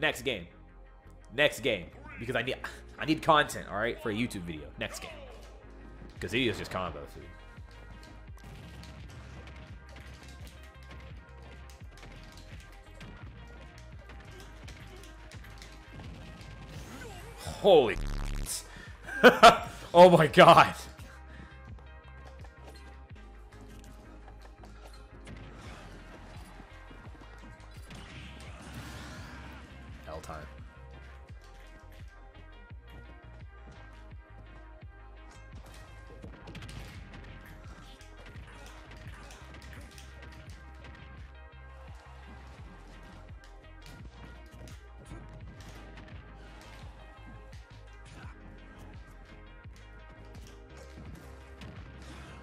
Next game. Next game. Because I need I need content, alright, for a YouTube video. Next game. Because he is just combo food. Holy Oh my god.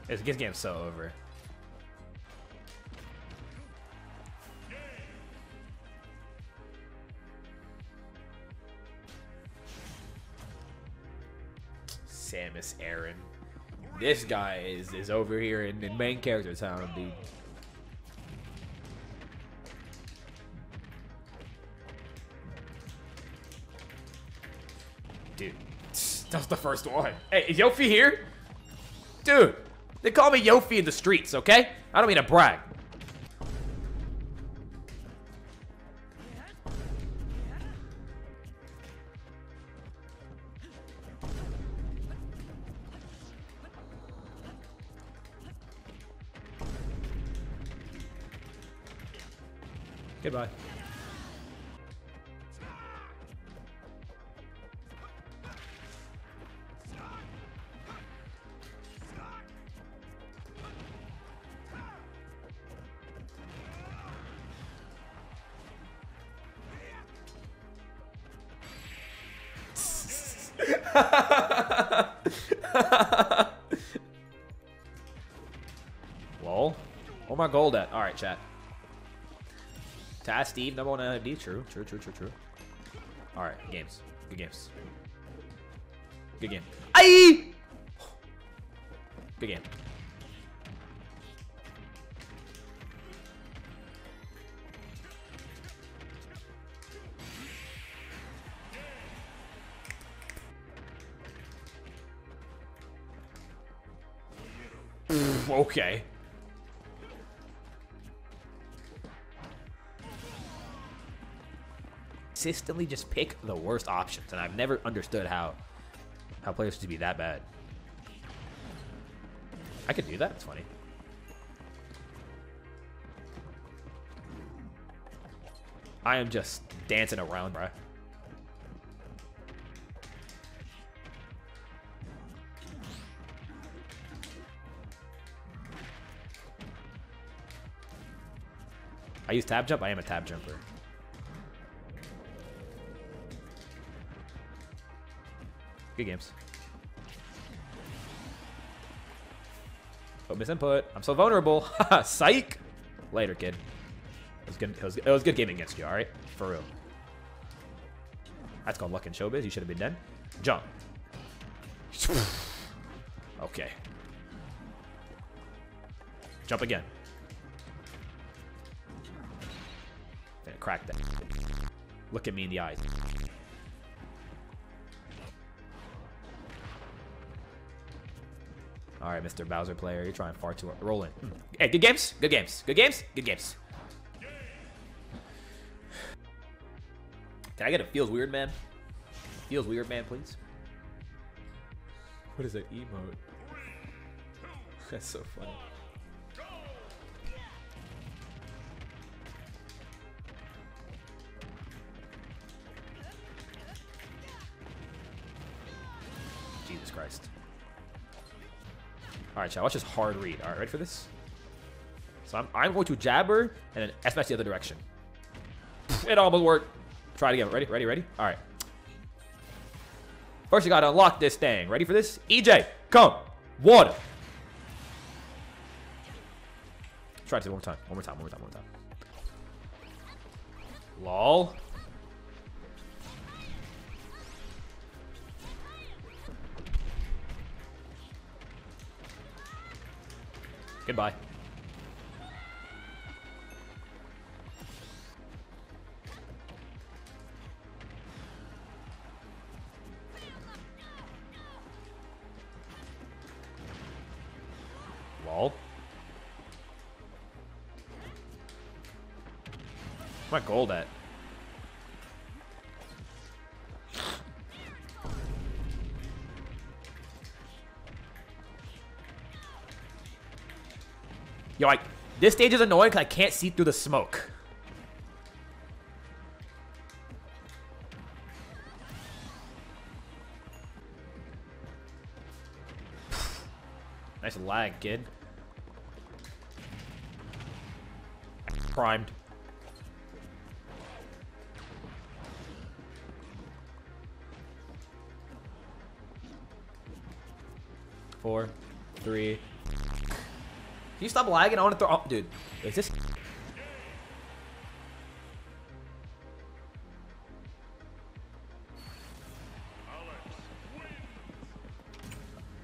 This this game's so over. Samus Aran. This guy is is over here in, in main character town, dude. Dude, that's the first one. Hey, is Yofi here? Dude, they call me Yofi in the streets, okay? I don't mean to brag. Goodbye. Lol. Where my gold at? Alright, chat. Taz Steve, number one NFD. True, true, true, true, true. Alright, games. Good games. Good game. Aye! Good game. okay. Consistently just pick the worst options, and I've never understood how how players to be that bad. I could do that. It's funny. I am just dancing around, bruh. I use tap jump. I am a tap jumper. Good games. Oh, misinput. I'm so vulnerable. Psych. Later, kid. It was good. It was, it was good gaming against you. All right, for real. That's called luck and showbiz. You should have been dead. Jump. okay. Jump again. Gonna crack that. Look at me in the eyes. All right, Mr. Bowser player, you're trying far too hard. Roll in. Hey, good games. Good games. Good games. Good games. Can I get a feels weird, man? Feels weird, man, please. What is that emote? That's so funny. Jesus Christ. Alright, chat, watch this hard read. Alright, ready for this? So I'm, I'm going to jabber and then S match the other direction. It almost worked. Try it again. Ready? Ready? Ready? Alright. First, you gotta unlock this thing. Ready for this? EJ, come. Water. Try it one more time. One more time. One more time. One more time. Lol. Goodbye. Lol. Where's my gold at? Yo, I, this stage is annoying because I can't see through the smoke. nice lag, kid. Primed. Four, three, can you stop lagging? I want to throw. Oh, dude, is this?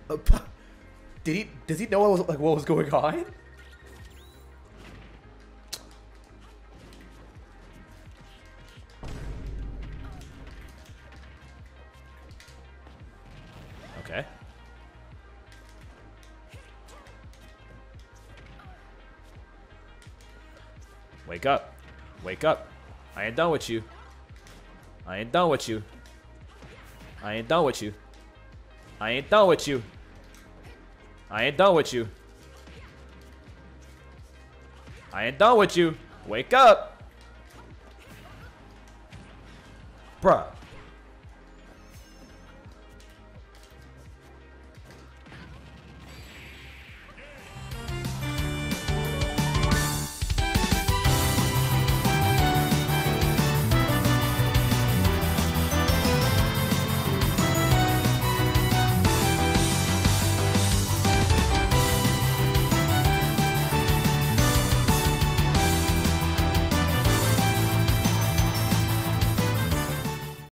Uh, did he? Does he know what was like what was going on? Wake up. Wake up. I ain't done with you. I ain't done with you. I ain't done with you. I ain't done with you. I ain't done with you. I ain't done with you. Wake up. Bruh.